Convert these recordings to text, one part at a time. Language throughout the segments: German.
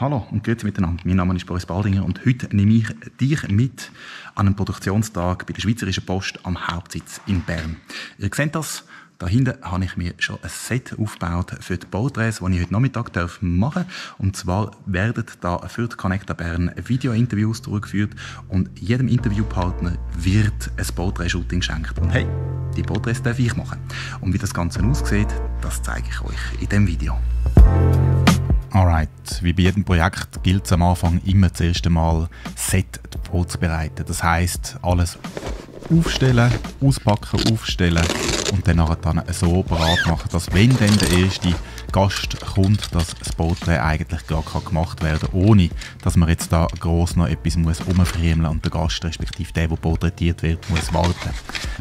Hallo und grüezi miteinander. Mein Name ist Boris Baldinger und heute nehme ich dich mit an einem Produktionstag bei der Schweizerischen Post am Hauptsitz in Bern. Ihr seht das, da hinten habe ich mir schon ein Set aufgebaut für die Porträts, die ich heute Nachmittag machen darf. Und zwar werden da für die Connecta Bern Video-Interviews durchgeführt und jedem Interviewpartner wird ein Portrait-Shooting geschenkt. Und hey, die Porträts darf ich machen. Und wie das Ganze aussieht, das zeige ich euch in diesem Video. Alright, wie bei jedem Projekt gilt es am Anfang immer das erste Mal Set vorzubereiten. Das heißt alles aufstellen, auspacken, aufstellen und dann nachher dann so bereit machen, dass wenn dann der erste Gast kommt, dass das Porträt eigentlich gar gemacht werden kann, ohne dass man jetzt da gross noch etwas muss umfriemeln und der Gast, respektive der, der porträtiert wird, muss warten.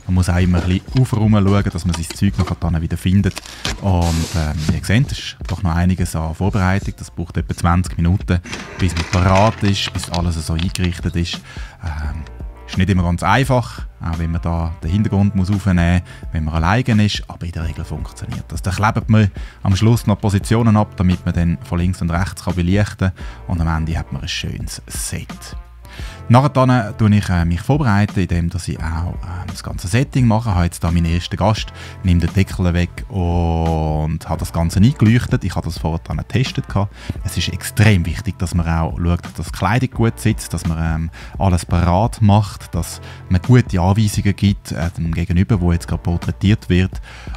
Man muss auch immer ein bisschen aufräumen schauen, dass man sein Zeug noch dann wieder findet. Und ähm, wie ihr seht, ist doch noch einiges an Vorbereitung. Das braucht etwa 20 Minuten, bis man parat ist, bis alles so eingerichtet ist. Ähm, nicht immer ganz einfach, auch wenn man da den Hintergrund muss aufnehmen muss, wenn man alleine ist, aber in der Regel funktioniert das. Da klebt man am Schluss noch Positionen ab, damit man dann von links und rechts kann belichten kann und am Ende hat man ein schönes Set. Nachher dann tue ich äh, mich vorbereiten, indem dass ich auch äh, das ganze Setting mache. Ich habe jetzt da meinen ersten Gast, nehme den Deckel weg und habe das Ganze eingeleuchtet. Ich habe das vorher dann getestet. Es ist extrem wichtig, dass man auch schaut, dass die Kleidung gut sitzt, dass man ähm, alles parat macht, dass man gute Anweisungen gibt äh, dem Gegenüber, wo jetzt gerade porträtiert wird.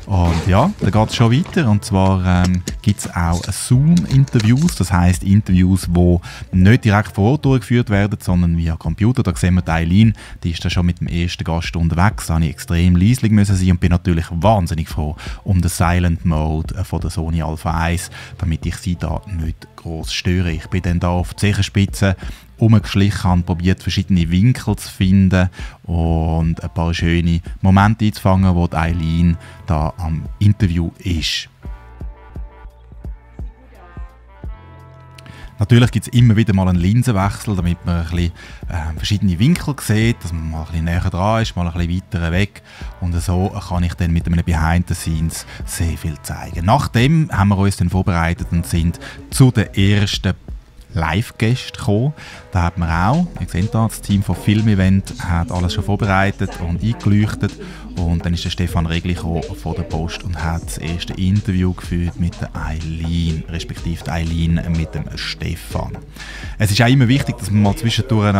Und ja, dann geht es schon weiter. Und zwar ähm, gibt es auch Zoom-Interviews, das heißt Interviews, die nicht direkt vor Ort durchgeführt werden, sondern via Computer. Da sehen wir die Eileen, die ist da schon mit dem ersten Gast unterwegs. Da musste ich extrem leislich sein und bin natürlich wahnsinnig froh um den Silent Mode äh, von der Sony Alpha 1, damit ich sie da nicht groß störe. Ich bin dann da auf die Zehenspitze umgeschlichen und probiert verschiedene Winkel zu finden und ein paar schöne Momente einzufangen, wo die Eileen da am Interview ist. Natürlich gibt es immer wieder mal einen Linsenwechsel, damit man ein bisschen, äh, verschiedene Winkel sieht, dass man mal ein bisschen näher dran ist, mal ein bisschen weiter weg. Und so kann ich dann mit einem Behind the Scenes sehr viel zeigen. Nachdem haben wir uns dann vorbereitet und sind zu der ersten Live-Gäste gekommen. Da hat man auch, ihr seht da, das Team von Film Event hat alles schon vorbereitet und eingeleuchtet. Und dann ist der Stefan Regli von der Post und hat das erste Interview geführt mit der Eileen, respektive Eileen mit dem Stefan. Es ist auch immer wichtig, dass man mal zwischendurch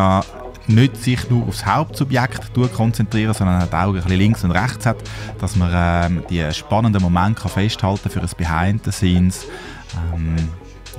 nicht sich nur aufs Hauptsubjekt konzentrieren, sondern die Augen ein bisschen links und rechts hat, dass man ähm, die spannenden Momente festhalten kann für ein Behind the Scenes. Ähm,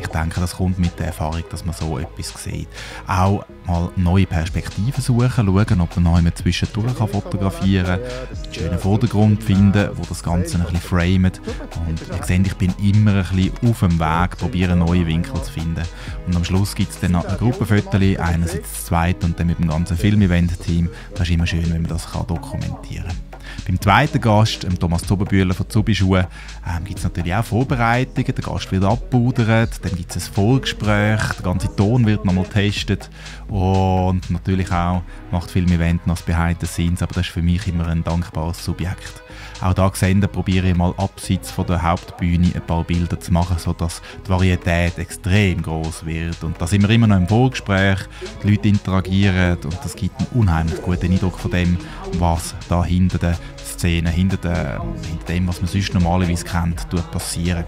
ich denke, das kommt mit der Erfahrung, dass man so etwas sieht. Auch mal neue Perspektiven suchen, schauen, ob man noch jemand zwischendurch kann fotografieren kann, einen schönen Vordergrund finden, wo das Ganze ein bisschen framet. Und ihr seht, ich bin immer ein bisschen auf dem Weg, probiere neue Winkel zu finden. Und am Schluss gibt es dann noch ein Gruppenfoto, einerseits das zweite und dann mit dem ganzen Film-Event-Team. Das ist immer schön, wenn man das kann dokumentieren kann. Beim zweiten Gast, Thomas Zuberbühler von Zubischuhe, ähm, gibt es natürlich auch Vorbereitungen. Der Gast wird abpudert, dann gibt es ein Vorgespräch, der ganze Ton wird nochmal getestet und natürlich auch macht Film Event noch das Behind the Scenes, aber das ist für mich immer ein dankbares Subjekt. Auch da gesehen, probiere ich mal abseits von der Hauptbühne ein paar Bilder zu machen, sodass die Varietät extrem groß wird. Und da sind wir immer noch im Vorgespräch, die Leute interagieren und das gibt einen unheimlich guten Eindruck von dem, was da hinter der Szene, hinter, der, hinter dem, was man sonst normalerweise kennt, passiert.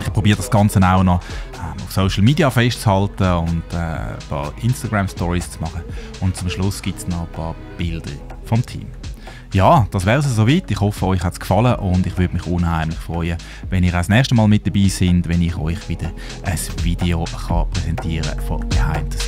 Ich probiere das Ganze auch noch ähm, auf Social Media festzuhalten und äh, ein paar Instagram Stories zu machen. Und zum Schluss gibt es noch ein paar Bilder vom Team. Ja, das wäre es soweit. Ich hoffe, euch hat es gefallen und ich würde mich unheimlich freuen, wenn ihr das nächste Mal mit dabei seid, wenn ich euch wieder ein Video kann präsentieren kann von Behind the.